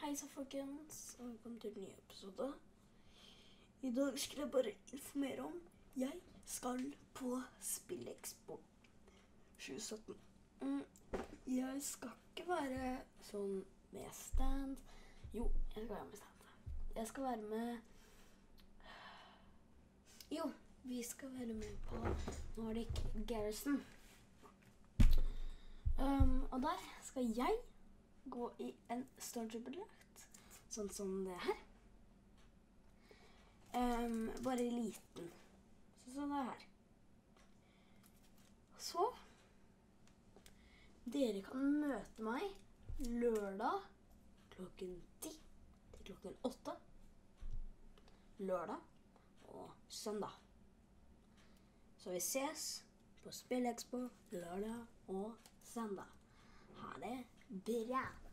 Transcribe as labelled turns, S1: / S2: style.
S1: Hei sann, folkens, og velkommen til en ny episode. I dag skal jeg bare informere om jeg skal på SpillExpo 2017. Mm, jeg skal ikke være sånn med stand. Jo, jeg skal være med stand. Jeg skal være med Jo, vi skal være med på Nordic Garrison. Um, og der skal jeg gå i en stormtrooper-drakt, sånn som det her. Um, bare liten, sånn som det her. Så Dere kan møte meg lørdag klokken ti til klokken åtte. Lørdag og søndag. Så vi ses på Spillekspo lørdag og søndag. bit out.